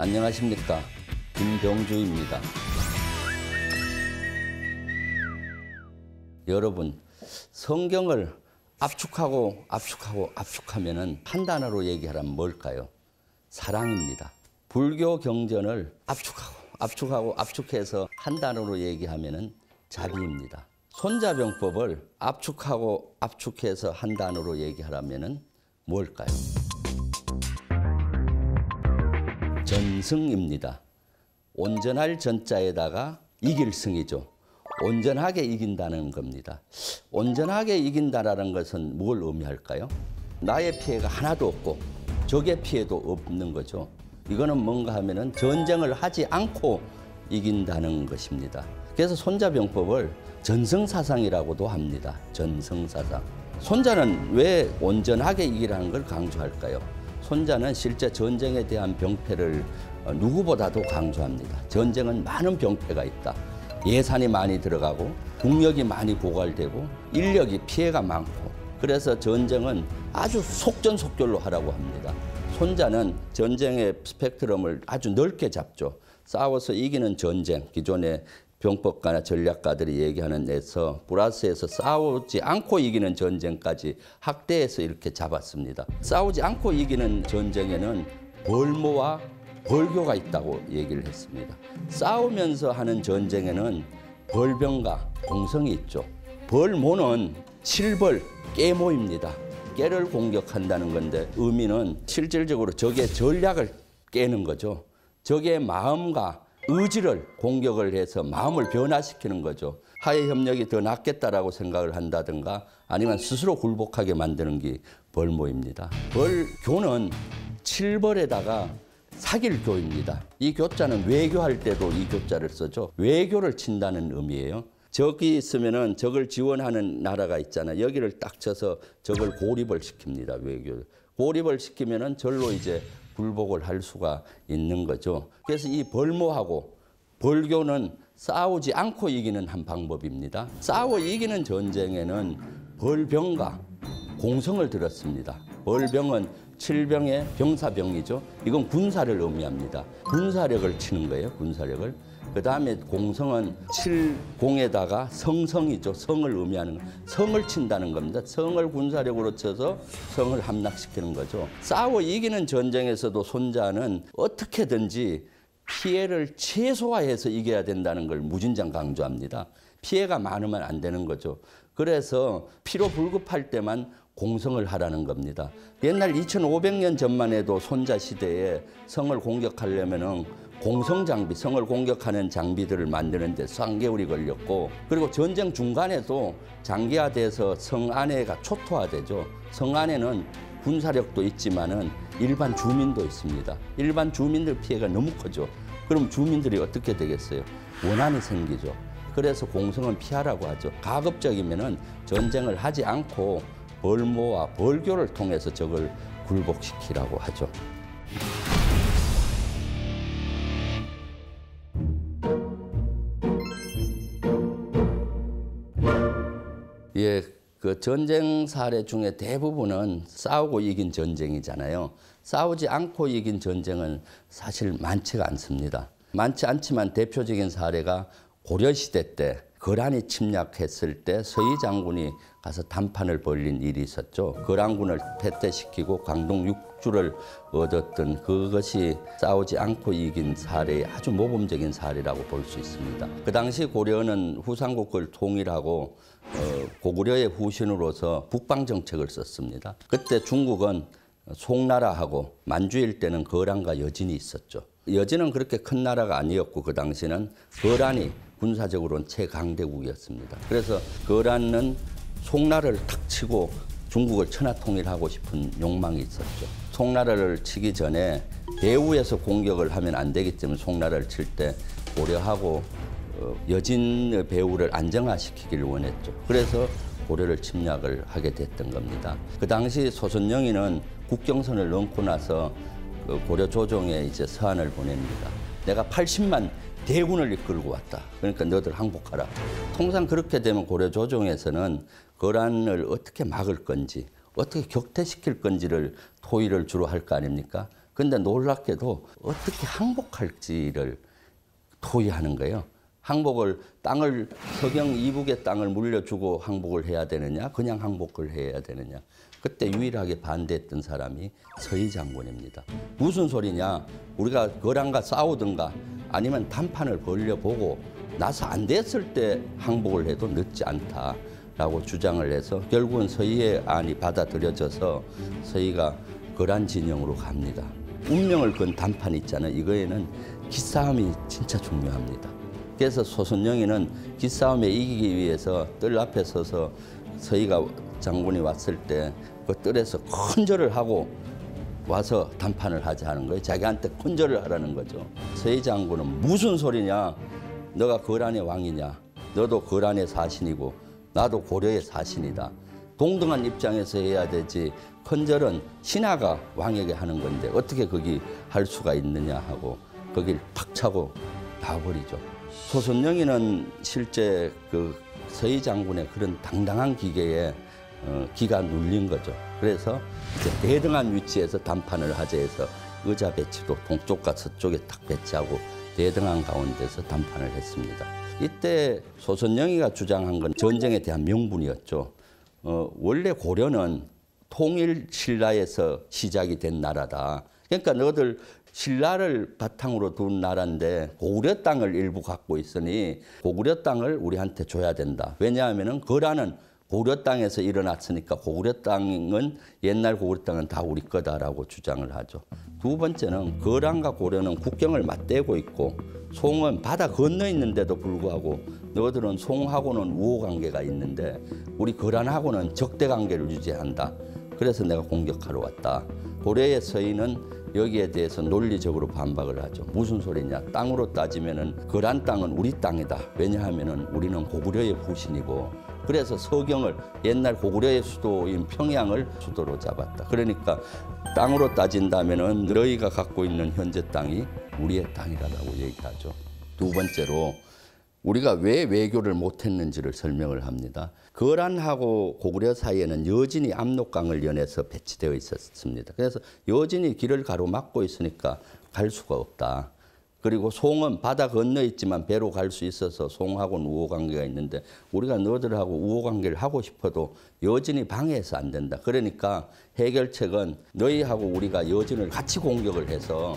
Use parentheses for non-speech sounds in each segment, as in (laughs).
안녕하십니까. 김병주입니다. 여러분, 성경을 압축하고 압축하고 압축하면은 한 단어로 얘기하라면 뭘까요? 사랑입니다. 불교 경전을 압축하고 압축하고 압축해서 한 단어로 얘기하면은 자비입니다. 손자병법을 압축하고 압축해서 한 단어로 얘기하라면은 뭘까요? 전승입니다. 온전할 전자에다가 이길 승이죠. 온전하게 이긴다는 겁니다. 온전하게 이긴다라는 것은 뭘 의미할까요? 나의 피해가 하나도 없고 적의 피해도 없는 거죠. 이거는 뭔가 하면은 전쟁을 하지 않고 이긴다는 것입니다. 그래서 손자병법을 전승사상이라고도 합니다. 전승사상. 손자는 왜 온전하게 이기라는 걸 강조할까요? 손자는 실제 전쟁에 대한 병폐를 누구보다도 강조합니다. 전쟁은 많은 병폐가 있다. 예산이 많이 들어가고 국력이 많이 고갈되고 인력이 피해가 많고 그래서 전쟁은 아주 속전속결로 하라고 합니다. 손자는 전쟁의 스펙트럼을 아주 넓게 잡죠. 싸워서 이기는 전쟁, 기존의 병법가나 전략가들이 얘기하는 데서 플러스에서 싸우지 않고 이기는 전쟁까지 확대해서 이렇게 잡았습니다. 싸우지 않고 이기는 전쟁에는 벌모와 벌교가 있다고 얘기를 했습니다. 싸우면서 하는 전쟁에는 벌병과 공성이 있죠. 벌모는 칠벌, 깨모입니다. 깨를 공격한다는 건데 의미는 실질적으로 적의 전략을 깨는 거죠. 적의 마음과 의지를 공격을 해서 마음을 변화시키는 거죠. 하해 협력이 더 낫겠다라고 생각을 한다든가 아니면 스스로 굴복하게 만드는 게 벌모입니다. 벌교는 칠벌에다가 사길교입니다. 이 교자는 외교할 때도 이 교자를 쓰죠. 외교를 친다는 의미예요. 적이 있으면은 적을 지원하는 나라가 있잖아요. 여기를 딱 쳐서 적을 고립을 시킵니다. 외교. 고립을 시키면은 절로 이제 굴복을 할 수가 있는 거죠. 그래서 이 벌모하고 벌교는 싸우지 않고 이기는 한 방법입니다. 싸워 이기는 전쟁에는 벌병과 공성을 들었습니다. 벌병은 칠병의 병사병이죠. 이건 군사를 의미합니다. 군사력을 치는 거예요. 군사력을. 그 다음에 공성은 칠공에다가 성성이죠. 성을 의미하는 성을 친다는 겁니다. 성을 군사력으로 쳐서 성을 함락시키는 거죠. 싸워 이기는 전쟁에서도 손자는 어떻게든지 피해를 최소화해서 이겨야 된다는 걸 무진장 강조합니다. 피해가 많으면 안 되는 거죠. 그래서 피로 불급할 때만 공성을 하라는 겁니다. 옛날 2500년 전만 해도 손자 시대에 성을 공격하려면은 공성 장비, 성을 공격하는 장비들을 만드는데 3개월이 걸렸고 그리고 전쟁 중간에도 장기화돼서 성 안에가 초토화되죠. 성 안에는 군사력도 있지만은 일반 주민도 있습니다. 일반 주민들 피해가 너무 크죠. 그럼 주민들이 어떻게 되겠어요? 원한이 생기죠. 그래서 공성은 피하라고 하죠. 가급적이면은 전쟁을 하지 않고 벌모와 벌교를 통해서 적을 굴복시키라고 하죠. 그 전쟁 사례 중에 대부분은 싸우고 이긴 전쟁이잖아요. 싸우지 않고 이긴 전쟁은 사실 많지가 않습니다. 많지 않지만 대표적인 사례가 고려시대 때 거란이 침략했을 때 서희 장군이 가서 단판을 벌린 일이 있었죠. 거란군을 패퇴시키고 광동 육주를 얻었던 그것이 싸우지 않고 이긴 사례의 아주 모범적인 사례라고 볼 수 있습니다. 그 당시 고려는 후삼국을 통일하고 어, 고구려의 후신으로서 북방 정책을 썼습니다. 그때 중국은 송나라하고 만주일 때는 거란과 여진이 있었죠. 여진은 그렇게 큰 나라가 아니었고 그 당시는 거란이 군사적으로는 최강대국이었습니다. 그래서 거란은 송나라를 탁 치고 중국을 천하통일하고 싶은 욕망이 있었죠. 송나라를 치기 전에 배후에서 공격을 하면 안 되기 때문에 송나라를 칠 때 고려하고 어, 여진의 배후를 안정화시키기를 원했죠. 그래서 고려를 침략을 하게 됐던 겁니다. 그 당시 소선영이는 국경선을 넘고 나서 그 고려 조정에 이제 서한을 보냅니다. 내가 80만 대군을 이끌고 왔다. 그러니까 너들 항복하라. 통상 그렇게 되면 고려 조정에서는 거란을 어떻게 막을 건지, 어떻게 격퇴시킬 건지를 토의를 주로 할 거 아닙니까? 근데 놀랍게도 어떻게 항복할지를 토의하는 거예요. 항복을 땅을 서경 이북의 땅을 물려주고 항복을 해야 되느냐, 그냥 항복을 해야 되느냐. 그때 유일하게 반대했던 사람이 서희 장군입니다. 무슨 소리냐? 우리가 거란과 싸우든가 아니면 단판을 벌려보고 나서 안 됐을 때 항복을 해도 늦지 않다 라고 주장을 해서 결국은 서희의 안이 받아들여져서 서희가 거란 진영으로 갑니다. 운명을 건 단판 있잖아요. 이거에는 기싸움이 진짜 중요합니다. 그래서 소선영이는 기싸움에 이기기 위해서 뜰 앞에 서서 서희가 장군이 왔을 때 그 뜰에서 큰절을 하고 와서 단판을 하자 하는 거예요. 자기한테 큰절을 하라는 거죠. 서희 장군은 무슨 소리냐? 너가 거란의 왕이냐? 너도 거란의 사신이고 나도 고려의 사신이다. 동등한 입장에서 해야 되지. 큰절은 신하가 왕에게 하는 건데 어떻게 거기 할 수가 있느냐 하고 거길 탁 차고 나와버리죠. 소선영이는 실제 그 서희 장군의 그런 당당한 기계에 어, 기가 눌린 거죠. 그래서 이제 대등한 위치에서 단판을 하자 해서 의자 배치도 동쪽과 서쪽에 딱 배치하고 대등한 가운데서 단판을 했습니다. 이때 소선영이가 주장한 건 전쟁에 대한 명분이었죠. 어, 원래 고려는 통일 신라에서 시작이 된 나라다. 그러니까 너희들 신라를 바탕으로 둔 나라인데 고구려 땅을 일부 갖고 있으니 고구려 땅을 우리한테 줘야 된다. 왜냐하면은 거라는 고구려 땅에서 일어났으니까 고구려 땅은 옛날 고구려 땅은 다 우리 거다라고 주장을 하죠. 두 번째는 거란과 고려는 국경을 맞대고 있고 송은 바다 건너 있는데도 불구하고 너희들은 송하고는 우호 관계가 있는데 우리 거란하고는 적대 관계를 유지한다. 그래서 내가 공격하러 왔다. 고려의 서인은 여기에 대해서 논리적으로 반박을 하죠. 무슨 소리냐? 땅으로 따지면은 거란 땅은 우리 땅이다. 왜냐하면은 우리는 고구려의 후신이고 그래서 서경을 옛날 고구려의 수도인 평양을 수도로 잡았다. 그러니까 땅으로 따진다면은 너희가 갖고 있는 현재 땅이 우리의 땅이라고 얘기하죠. 두 번째로 우리가 왜 외교를 못했는지를 설명을 합니다. 거란하고 고구려 사이에는 여진이 압록강을 연해서 배치되어 있었습니다. 그래서 여진이 길을 가로막고 있으니까 갈 수가 없다. 그리고 송은 바다 건너 있지만 배로 갈 수 있어서 송하고는 우호 관계가 있는데 우리가 너희들하고 우호 관계를 하고 싶어도 여진이 방해해서 안 된다. 그러니까 해결책은 너희하고 우리가 여진을 같이 공격을 해서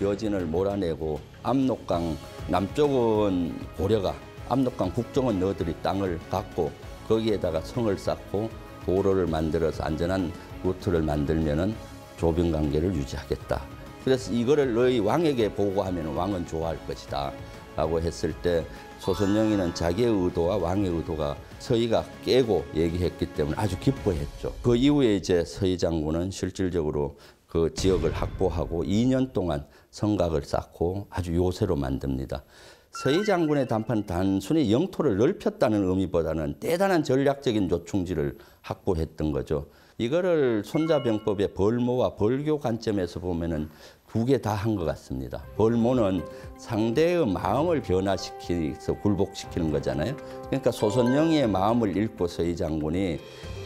여진을 몰아내고 압록강 남쪽은 고려가 압록강 북쪽은 너희들이 땅을 갖고 거기에다가 성을 쌓고 도로를 만들어서 안전한 루트를 만들면은 조병 관계를 유지하겠다. 그래서 이거를 너희 왕에게 보고하면 왕은 좋아할 것이다. 라고 했을 때 소선영이는 자기의 의도와 왕의 의도가 서희가 깨고 얘기했기 때문에 아주 기뻐했죠. 그 이후에 이제 서희 장군은 실질적으로 그 지역을 확보하고 2년 동안 성곽을 쌓고 아주 요새로 만듭니다. 서희 장군의 단판 단순히 영토를 넓혔다는 의미보다는 대단한 전략적인 요충지를 확보했던 거죠. 이거를 손자병법의 벌모와 벌교 관점에서 보면은 두 개 다 한 것 같습니다. 벌모는 상대의 마음을 변화시키서 굴복시키는 거잖아요. 그러니까 소선영이의 마음을 읽고 서희 장군이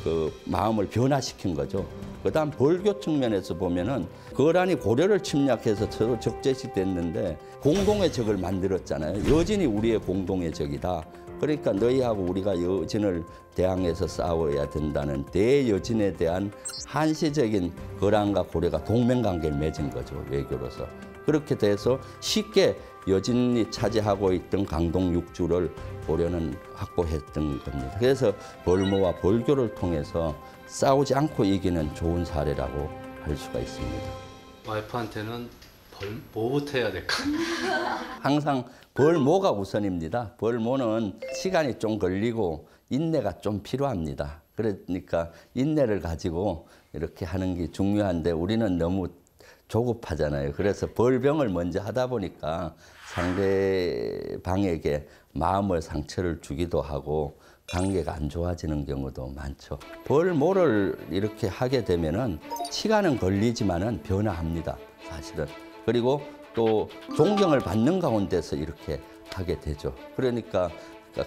그 마음을 변화시킨 거죠. 그다음 벌교 측면에서 보면은 거란이 고려를 침략해서 서로 적재시 됐는데 공동의 적을 만들었잖아요. 여진이 우리의 공동의 적이다. 그러니까 너희하고 우리가 여진을 대항해서 싸워야 된다는 대여진에 대한 한시적인 거란과 고려가 동맹관계를 맺은 거죠 외교로서 그렇게 돼서 쉽게 여진이 차지하고 있던 강동 육주를 고려는 확보했던 겁니다. 그래서 벌모와 벌교를 통해서 싸우지 않고 이기는 좋은 사례라고 할 수가 있습니다. 와이프한테는 벌, 뭐부터 해야 될까? (laughs) 항상 벌모가 우선입니다. 벌모는 시간이 좀 걸리고 인내가 좀 필요합니다. 그러니까 인내를 가지고 이렇게 하는 게 중요한데 우리는 너무 조급하잖아요. 그래서 벌병을 먼저 하다 보니까 상대방에게 마음을 상처를 주기도 하고 관계가 안 좋아지는 경우도 많죠. 벌모를 이렇게 하게 되면은 시간은 걸리지만은 변화합니다. 사실은. 그리고 또 존경을 받는 가운데서 이렇게 하게 되죠. 그러니까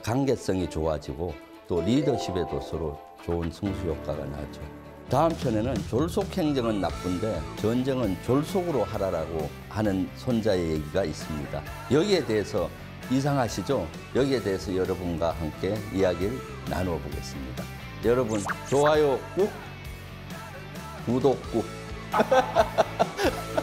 관계성이 좋아지고 또 리더십에도 서로 좋은 승수 효과가 나죠. 다음 편에는 졸속 행정은 나쁜데 전쟁은 졸속으로 하라라고 하는 손자의 얘기가 있습니다. 여기에 대해서 이상하시죠? 여기에 대해서 여러분과 함께 이야기를 나누어 보겠습니다. 여러분 좋아요 꾹 구독 꾹 (laughs)